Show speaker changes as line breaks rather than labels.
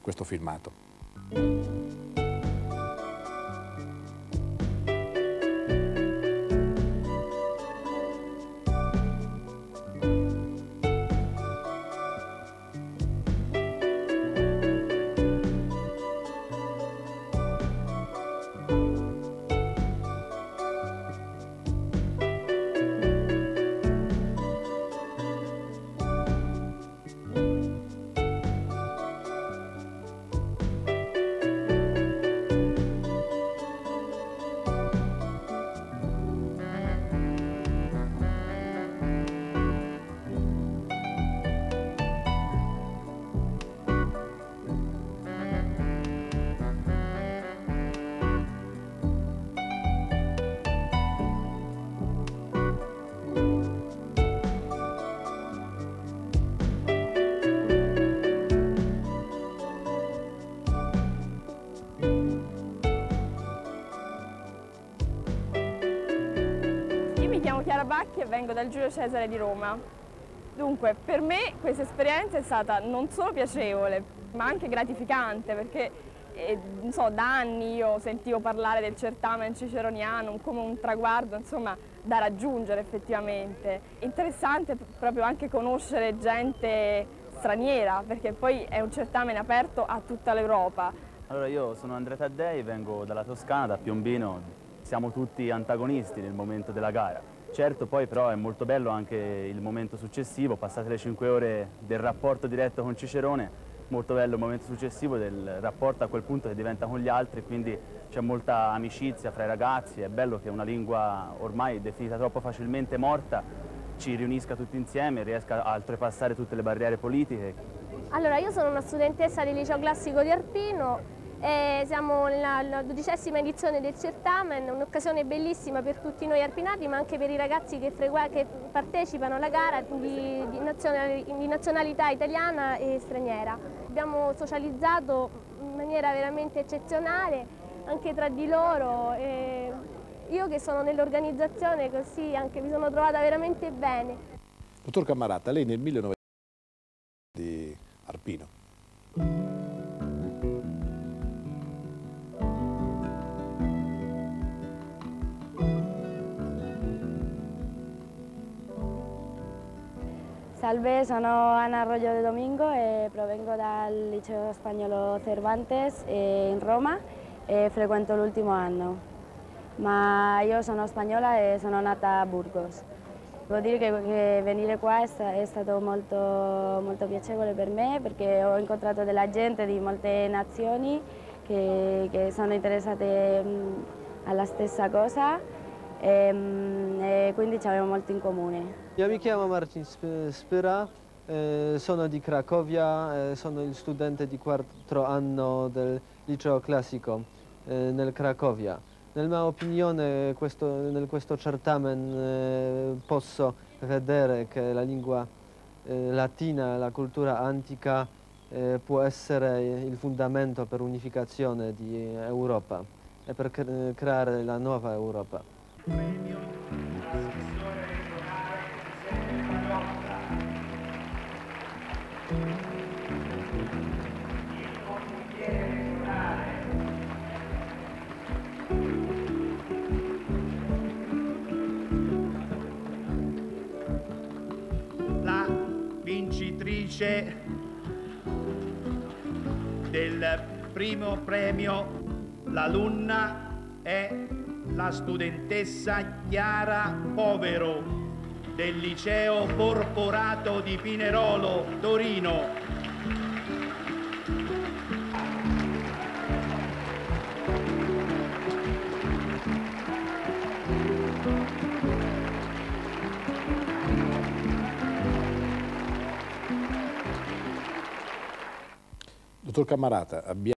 questo filmato.
Chiara Bacchi e vengo dal Giulio Cesare di Roma. Dunque, per me questa esperienza è stata non solo piacevole, ma anche gratificante, perché eh, so, da anni io sentivo parlare del certamen ciceroniano come un traguardo insomma, da raggiungere effettivamente. Interessante proprio anche conoscere gente straniera, perché poi è un certamen aperto a tutta l'Europa.
Allora io sono Andrea Taddei, vengo dalla Toscana, da Piombino, siamo tutti antagonisti nel momento della gara. Certo poi però è molto bello anche il momento successivo, passate le 5 ore del rapporto diretto con Cicerone, molto bello il momento successivo del rapporto a quel punto che diventa con gli altri, quindi c'è molta amicizia fra i ragazzi, è bello che una lingua ormai definita troppo facilmente morta ci riunisca tutti insieme, riesca a oltrepassare tutte le barriere politiche.
Allora io sono una studentessa del liceo classico di Arpino e siamo nella dodicesima edizione del certamen, un'occasione bellissima per tutti noi arpinati ma anche per i ragazzi che, che partecipano alla gara di, di, nazionali, di, nazionalità italiana e straniera. Abbiamo socializzato in maniera veramente eccezionale anche tra di loro. Io che sono nell'organizzazione così anche mi sono trovata veramente bene.
Dottor Camarata, lei nel 1900 di Arpino.
Salve, sono Ana Arroyo de Domingo e provengo dal liceo spagnolo Cervantes in Roma e frequento l'ultimo anno. Ma io sono spagnola e sono nata a Burgos. Devo dire che, che venire qua è, è stato molto, molto, piacevole per me perché ho gente di molte nazioni che, che sono interessate mh, alla stessa cosa e, ehm, e quindi abbiamo molto in comune.
Io mi chiamo Marcin Spira, eh, sono di Cracovia, eh, sono il studente di quarto anno del liceo classico eh, nel Cracovia. Nella mia opinione questo, nel questo certamen eh, posso vedere che la lingua eh, latina, la cultura antica eh, può essere il fondamento per l'unificazione di Europa e per creare la nuova Europa. Premio all'assessore regionale Giuseppe Marotta.
La vincitrice del primo premio, l'alunna è la studentessa Chiara Povero del liceo Corporato di Pinerolo, Torino.
Dottor Camarata, abbiamo